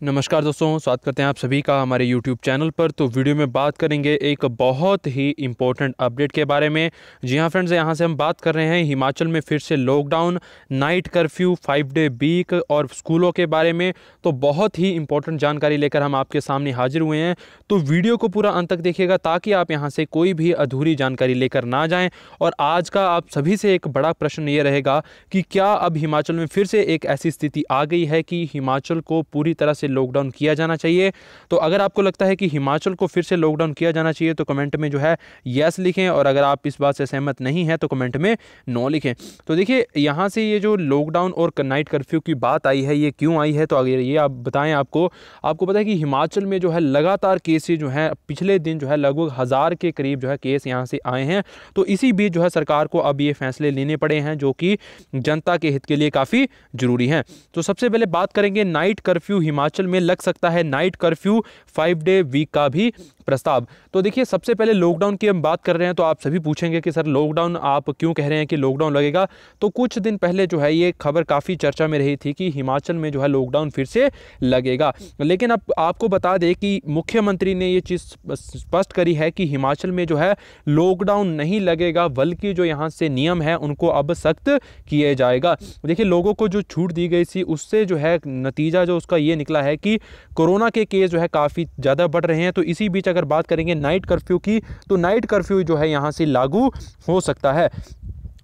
नमस्कार दोस्तों, स्वागत करते हैं आप सभी का हमारे YouTube चैनल पर। तो वीडियो में बात करेंगे एक बहुत ही इम्पोर्टेंट अपडेट के बारे में। जी हाँ फ्रेंड्स यहाँ से हम बात कर रहे हैं हिमाचल में फिर से lockdown night curfew five day week और स्कूलों के बारे में। तो बहुत ही इम्पोर्टेंट जानकारी लेकर हम आपके सामने हाजिर हुए हैं। तो वीडियो को पूरा अंत तक देखिएगा ताकि आप यहाँ से कोई भी अधूरी जानकारी लेकर ना जाएँ। और आज का आप सभी से एक बड़ा प्रश्न ये रहेगा कि क्या अब हिमाचल में फिर से एक ऐसी स्थिति आ गई है कि हिमाचल को पूरी तरह से लॉकडाउन किया जाना चाहिए। तो अगर आपको लगता है कि हिमाचल को फिर से लॉकडाउन किया जाना चाहिए तो कमेंट में जो है यस लिखें और अगर आप इस बात से सहमत नहीं है तो कमेंट में नो लिखें। तो देखिए, यहाँ से ये जो लॉकडाउन और नाइट कर्फ्यू की बात आई है, ये क्यों आई है? तो अगर ये आप बताएँ आपको आपको पता है कि हिमाचल में जो है लगातार केसेज जो है, पिछले दिन जो है लगभग हज़ार के करीब जो है केस यहाँ से आए हैं। तो इसी बीच जो है सरकार को अब ये फैसले लेने पड़े हैं, जो कि जनता के हित के लिए काफ़ी ज़रूरी हैं। तो सबसे पहले बात करेंगे नाइट कर्फ्यू हिमाचल हिमाचल में लग सकता है night curfew, five day week का भी प्रस्ताव। तो देखिए, सबसे पहले लॉकडाउन की हम बात कर रहे हैं तो आप सभी पूछेंगे कि सर लॉकडाउन आप क्यों कह रहे हैं कि लॉकडाउन लगेगा? तो कुछ दिन पहले जो है, ये खबर काफ़ी चर्चा में रही थी कि हिमाचल में जो है लॉकडाउन फिर से लगेगा। लेकिन अब आपको बता दें कि मुख्यमंत्री ने ये चीज़ स्पष्ट करी है कि हिमाचल में जो है लॉकडाउन नहीं लगेगा, बल्कि जो यहाँ से नियम है, उनको अब सख्त किया जाएगा। देखिए, लोगों को जो छूट दी गई थी, उससे जो है नतीजा जो उसका ये निकला है कि कोरोना के केस जो है काफ़ी ज़्यादा बढ़ रहे हैं तो इसी बीच अगर बात करेंगे नाइट कर्फ्यू की तो नाइट कर्फ्यू जो है यहाँ से लागू हो सकता है।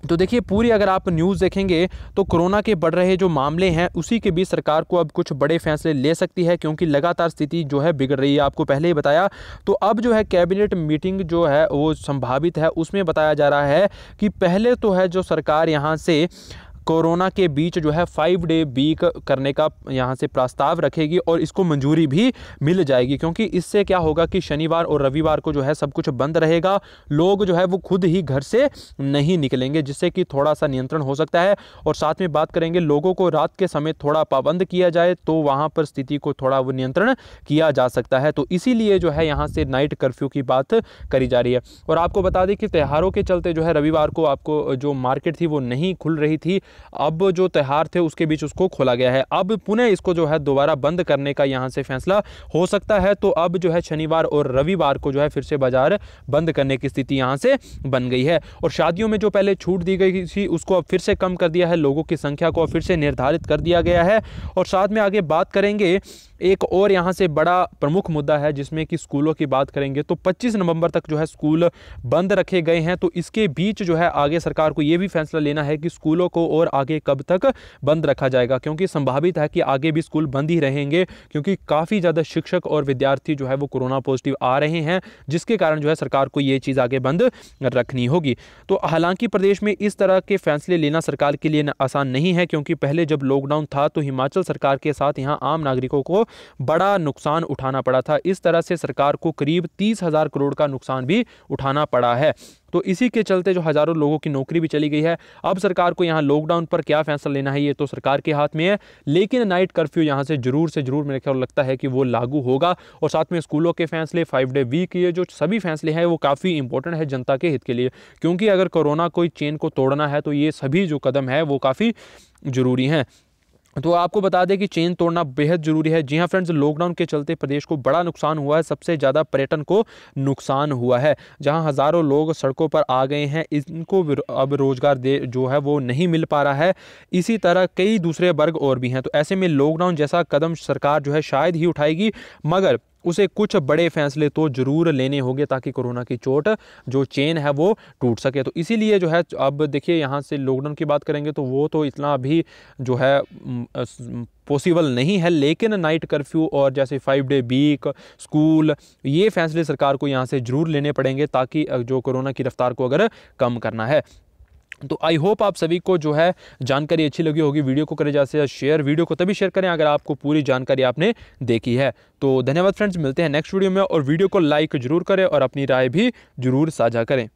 तो देखिए, पूरी अगर आप न्यूज़ देखेंगे तो कोरोना के बढ़ रहे जो मामले हैं, उसी के बीच सरकार को अब कुछ बड़े फैसले ले सकती है, क्योंकि लगातार स्थिति जो है बिगड़ रही है। आपको पहले ही बताया तो अब जो है कैबिनेट मीटिंग जो है, वो संभावित है, उसमें बताया जा रहा है कि पहले तो है जो सरकार यहाँ से कोरोना के बीच जो है फाइव डे वीक करने का यहाँ से प्रस्ताव रखेगी और इसको मंजूरी भी मिल जाएगी, क्योंकि इससे क्या होगा कि शनिवार और रविवार को जो है सब कुछ बंद रहेगा, लोग जो है वो खुद ही घर से नहीं निकलेंगे, जिससे कि थोड़ा सा नियंत्रण हो सकता है। और साथ में बात करेंगे, लोगों को रात के समय थोड़ा पाबंद किया जाए तो वहाँ पर स्थिति को थोड़ा वो नियंत्रण किया जा सकता है। तो इसीलिए जो है यहाँ से नाइट कर्फ्यू की बात करी जा रही है। और आपको बता दें कि त्यौहारों के चलते जो है रविवार को आपको जो मार्केट थी वो नहीं खुल रही थी अब जो त्यौहार थे उसके बीच उसको खोला गया है। अब पुनः इसको जो है दोबारा बंद करने का यहाँ से फैसला हो सकता है। तो अब जो है शनिवार और रविवार को जो है फिर से बाज़ार बंद करने की स्थिति यहाँ से बन गई है। और शादियों में जो पहले छूट दी गई थी, उसको अब फिर से कम कर दिया है। लोगों की संख्या को फिर से निर्धारित कर दिया गया है। और साथ में आगे बात करेंगे, एक और यहाँ से बड़ा प्रमुख मुद्दा है, जिसमें कि स्कूलों की बात करेंगे तो 25 नवंबर तक जो है स्कूल बंद रखे गए हैं। तो इसके बीच जो है आगे सरकार को ये भी फैसला लेना है कि स्कूलों को और आगे कब तक बंद रखा जाएगा? क्योंकि संभावित है कि आगे भी स्कूल बंद ही रहेंगे, क्योंकि काफ़ी ज़्यादा शिक्षक और विद्यार्थी जो है वो कोरोना पॉजिटिव आ रहे हैं, जिसके कारण जो है सरकार को ये चीज़ आगे बंद रखनी होगी। तो हालाँकि प्रदेश में इस तरह के फैसले लेना सरकार के लिए आसान नहीं है, क्योंकि पहले जब लॉकडाउन था तो हिमाचल सरकार के साथ यहाँ आम नागरिकों को बड़ा नुकसान उठाना पड़ा था। इस तरह से सरकार को करीब तीस हज़ार करोड़ का नुकसान भी उठाना पड़ा है। तो इसी के चलते जो हज़ारों लोगों की नौकरी भी चली गई है। अब सरकार को यहाँ लॉकडाउन पर क्या फैसला लेना है, ये तो सरकार के हाथ में है, लेकिन नाइट कर्फ्यू यहाँ से ज़रूर से ज़रूर मेरे ख्याल लगता है कि वो लागू होगा। और साथ में स्कूलों के फैसले फाइव डे वीक ये जो सभी फैसले हैं, वो काफ़ी इंपॉर्टेंट है जनता के हित के लिए। क्योंकि अगर कोरोना कोई चेन को तोड़ना है तो ये सभी जो कदम है, वो काफ़ी ज़रूरी हैं। तो आपको बता दें कि चेन तोड़ना बेहद ज़रूरी है। जी हाँ फ्रेंड्स लॉकडाउन के चलते प्रदेश को बड़ा नुकसान हुआ है, सबसे ज़्यादा पर्यटन को नुकसान हुआ है। जहाँ हज़ारों लोग सड़कों पर आ गए हैं, इनको अब रोज़गार दे, जो है वो नहीं मिल पा रहा है। इसी तरह कई दूसरे वर्ग और भी हैं। तो ऐसे में लॉकडाउन जैसा कदम सरकार जो है शायद ही उठाएगी, मगर उसे कुछ बड़े फैसले तो ज़रूर लेने होंगे ताकि कोरोना की चोट, जो चेन है वो टूट सके। तो इसीलिए जो है, अब देखिए, यहाँ से लॉकडाउन की बात करेंगे तो वो तो इतना अभी जो है पॉसिबल नहीं है, लेकिन नाइट कर्फ्यू और जैसे फाइव डे वीक स्कूल ये फैसले सरकार को यहाँ से ज़रूर लेने पड़ेंगे ताकि जो कोरोना की रफ्तार को अगर कम करना है। तो आई होप आप सभी को जो है जानकारी अच्छी लगी होगी, वीडियो को करें जैसे शेयर वीडियो को तभी शेयर करें अगर आपको पूरी जानकारी आपने देखी है। तो धन्यवाद फ्रेंड्स मिलते हैं नेक्स्ट वीडियो में और वीडियो को लाइक ज़रूर करें और अपनी राय भी ज़रूर साझा करें।